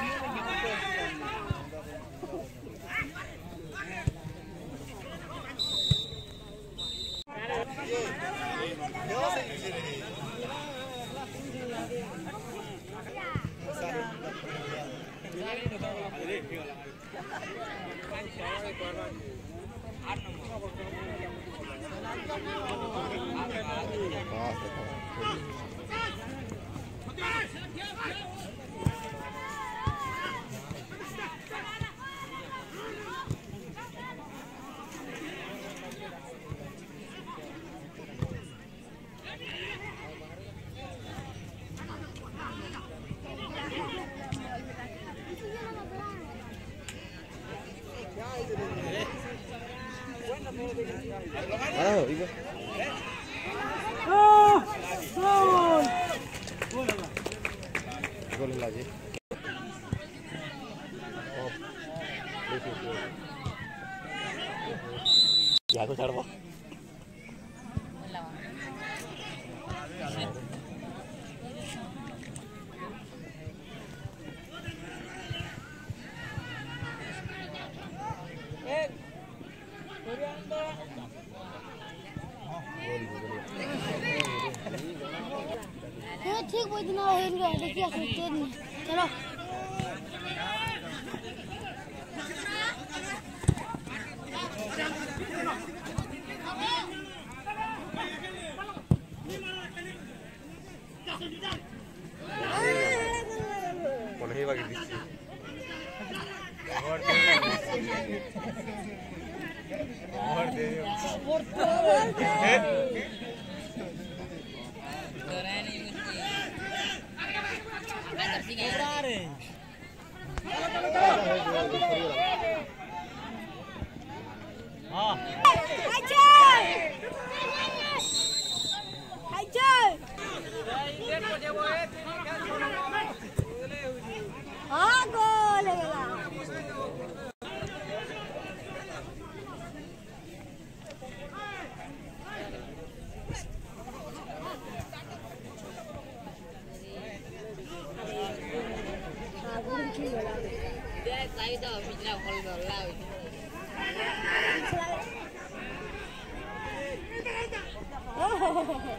Yeah. 가지. 야, 너 잘봐. 올라와. 예, 고려한다. ये ठीक वो इतना हो गया देखिए सोचते नहीं चलो पढ़ेवा की दिखती और और दे और Oh.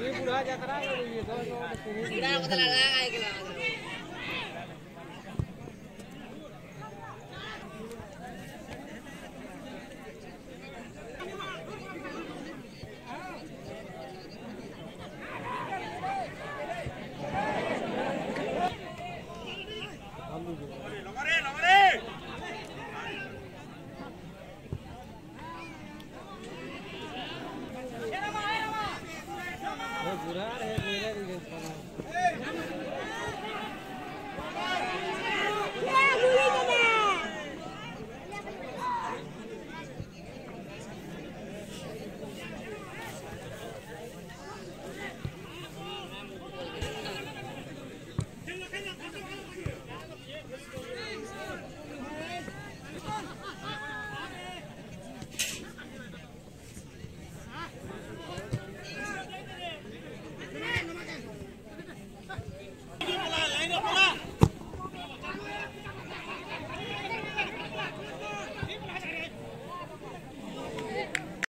ये बुढ़ा जा करा ये दो दो